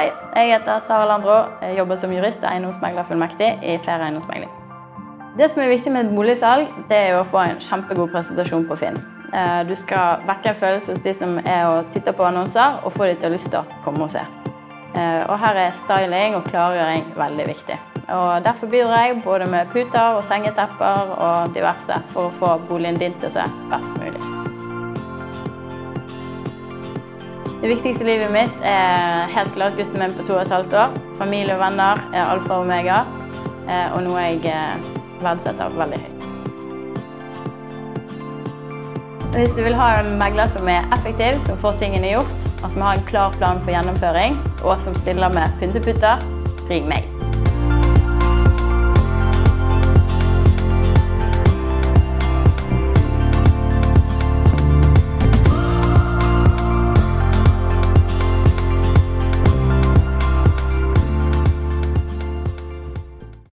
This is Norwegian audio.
Hei, jeg heter Sara Landro. Jeg jobber som jurist og eiendomsmeglerfullmektig i Fair eiendomsmegling. Det som er viktig med et boligsalg, det er å få en kjempegod presentasjon på Finn. Eh, du skal vekke en følelse hos de som er og titter på annonser, og få de til å lyst til å komme og se. Eh, og her er styling og klargjøring veldig viktig. Og Derfor bidrar jeg både med puter og sengetepper og diverse for å få boligen din til å se best mulig Det viktigste i livet mitt er helt klart gutten min på to og et halvt år. Familie og venner er alfa og omega, eh, og noe jeg eh, verdsetter veldig høyt. Hvis du vil ha en megler som er effektiv, som får tingene gjort, og som har en klar plan for gjennomføring, og som stiller med pynteputter, ring meg.